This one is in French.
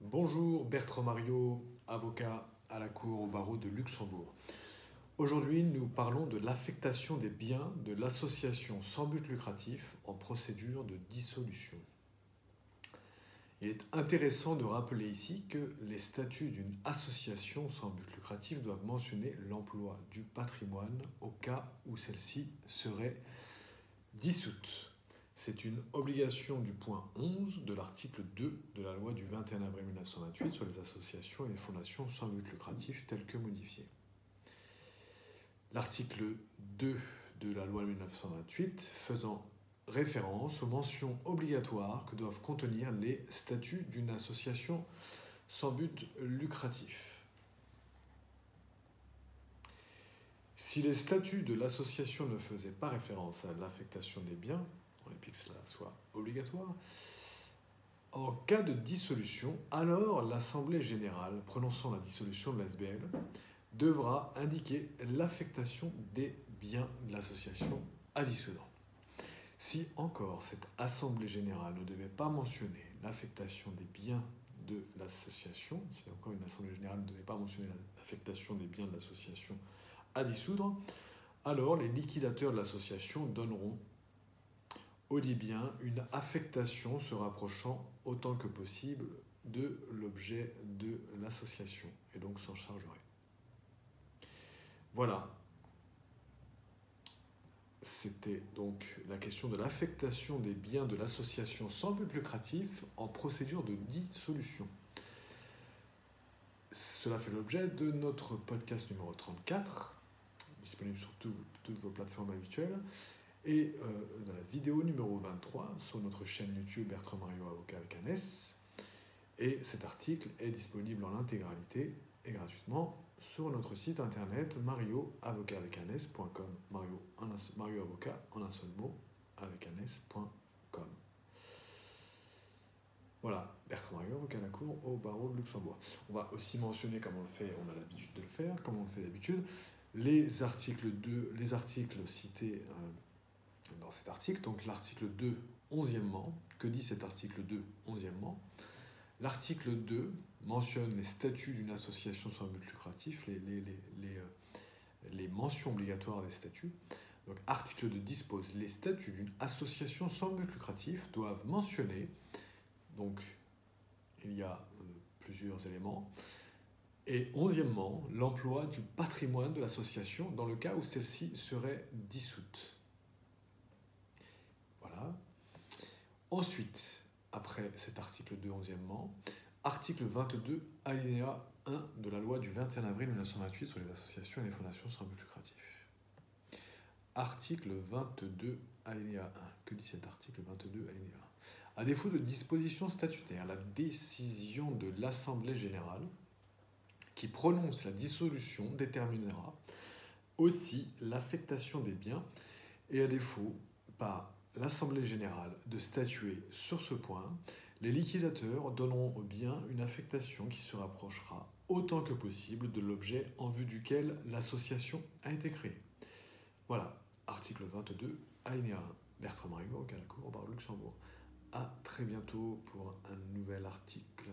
Bonjour, Bertrand Mario, avocat à la Cour au barreau de Luxembourg. Aujourd'hui, nous parlons de l'affectation des biens de l'association sans but lucratif en procédure de dissolution. Il est intéressant de rappeler ici que les statuts d'une association sans but lucratif doivent mentionner l'emploi du patrimoine au cas où celle-ci serait dissoute. C'est une obligation du point 11 de l'article 2 de la loi du 21 avril 1928 sur les associations et les fondations sans but lucratif telles que modifiées. L'article 2 de la loi 1928 faisant référence aux mentions obligatoires que doivent contenir les statuts d'une association sans but lucratif. Si les statuts de l'association ne faisaient pas référence à l'affectation des biens, et que cela soit obligatoire. En cas de dissolution, alors l'Assemblée générale prononçant la dissolution de l'ASBL devra indiquer l'affectation des biens de l'association à dissoudre. Si encore cette Assemblée générale ne devait pas mentionner l'affectation des biens de l'association, si encore une Assemblée générale ne devait pas mentionner l'affectation des biens de l'association à dissoudre, alors les liquidateurs de l'association donneront dit bien une affectation se rapprochant autant que possible de l'objet de l'association et donc s'en chargerait. Voilà. C'était donc la question de l'affectation des biens de l'association sans but lucratif en procédure de dissolution. Cela fait l'objet de notre podcast numéro 34, disponible sur toutes vos plateformes habituelles. Et euh, vidéo numéro 23 sur notre chaîne YouTube Bertrand Mario Avocat avec un S. Et cet article est disponible en intégralité et gratuitement sur notre site internet marioavocat avec. Mario, Mario Avocat en un seul mot avec un S.com. Voilà, Bertrand Mario, avocat à la Cour au barreau de Luxembourg. On va aussi mentionner, comme on le fait, on a l'habitude de le faire, comme on le fait d'habitude, les articles 2, les articles cités euh, dans cet article, donc l'article 2, 11e. Que dit cet article 2, 11e L'article 2 mentionne les statuts d'une association sans but lucratif, les, euh, mentions obligatoires des statuts. Donc, article 2 dispose les statuts d'une association sans but lucratif doivent mentionner, donc il y a euh, plusieurs éléments, et onzièmement, l'emploi du patrimoine de l'association dans le cas où celle-ci serait dissoute. Ensuite, après cet article 2, 11e, article 22, alinéa 1 de la loi du 21 avril 1928 sur les associations et les fondations sans but lucratif. Article 22, alinéa 1. Que dit cet article 22, alinéa 1 À défaut de disposition statutaire, la décision de l'Assemblée générale qui prononce la dissolution déterminera aussi l'affectation des biens et à défaut, par l'Assemblée générale de statuer sur ce point, les liquidateurs donneront au bien une affectation qui se rapprochera autant que possible de l'objet en vue duquel l'association a été créée. Voilà, article 22, alinéa 1. Bertrand Cour, au Bar Luxembourg. A très bientôt pour un nouvel article.